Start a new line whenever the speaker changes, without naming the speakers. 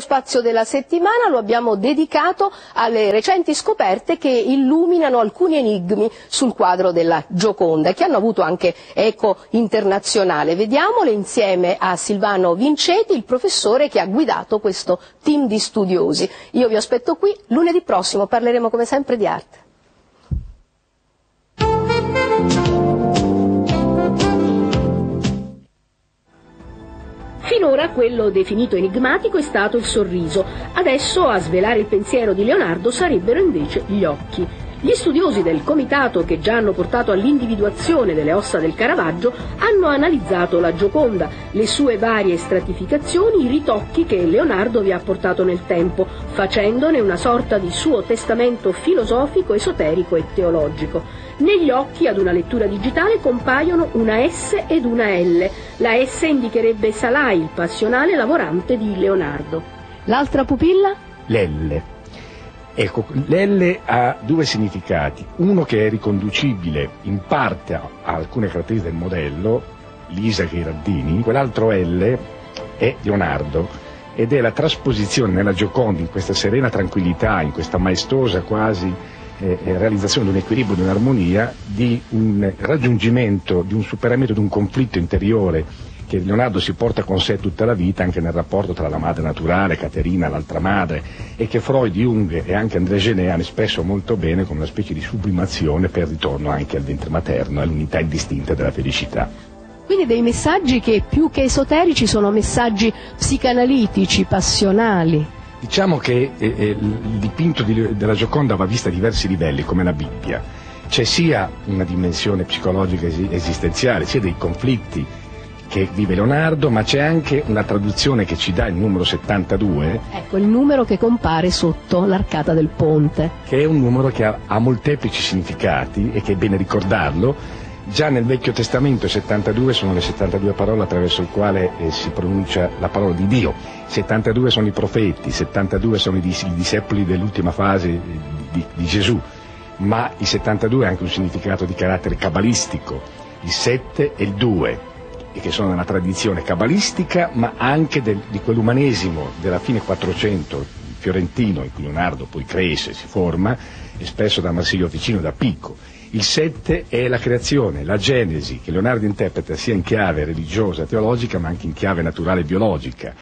lo spazio della settimana lo abbiamo dedicato alle recenti scoperte che illuminano alcuni enigmi sul quadro della Gioconda, che hanno avuto anche eco internazionale. Vediamole insieme a Silvano Vinceti, il professore che ha guidato questo team di studiosi. Io vi aspetto qui, lunedì prossimo parleremo come sempre di arte. Finora quello definito enigmatico è stato il sorriso, adesso a svelare il pensiero di Leonardo sarebbero invece gli occhi. Gli studiosi del comitato che già hanno portato all'individuazione delle ossa del Caravaggio hanno analizzato la Gioconda, le sue varie stratificazioni, i ritocchi che Leonardo vi ha portato nel tempo, facendone una sorta di suo testamento filosofico, esoterico e teologico. Negli occhi, ad una lettura digitale, compaiono una S ed una L. La S indicherebbe Salai, il passionale lavorante di Leonardo. L'altra pupilla?
L'L. Ecco, l'L ha due significati, uno che è riconducibile in parte a alcune caratteristiche del modello, Lisa Ghirardini, quell'altro L è Leonardo ed è la trasposizione nella Gioconda, in questa serena tranquillità, in questa maestosa quasi eh, eh realizzazione di un equilibrio, di un'armonia, di un raggiungimento, di un superamento di un conflitto interiore che Leonardo si porta con sé tutta la vita anche nel rapporto tra la madre naturale, Caterina, l'altra madre, e che Freud, Jung e anche André Genet hanno espresso molto bene come una specie di sublimazione per ritorno anche al ventre materno, all'unità indistinta della felicità.
Quindi dei messaggi che più che esoterici sono messaggi psicanalitici, passionali.
Diciamo che eh, eh, il dipinto di, della Gioconda va vista a diversi livelli, come la Bibbia. C'è sia una dimensione psicologica esistenziale, sia dei conflitti che vive Leonardo, ma c'è anche una traduzione che ci dà il numero 72.
Ecco, il numero che compare sotto l'arcata del ponte.
Che è un numero che ha, ha molteplici significati e che è bene ricordarlo. Già nel Vecchio Testamento 72 sono le 72 parole attraverso le quali eh, si pronuncia la parola di Dio. 72 sono i profeti, 72 sono i, dis- i discepoli dell'ultima fase di, di Gesù, ma il 72 ha anche un significato di carattere cabalistico, il 7 e il 2, e che sono nella tradizione cabalistica, ma anche del, di quell'umanesimo della fine 400 fiorentino, in cui Leonardo poi cresce, si forma, espresso da Marsilio Ficino da Pico. Il 7 è la creazione, la genesi, che Leonardo interpreta sia in chiave religiosa, teologica, ma anche in chiave naturale e biologica.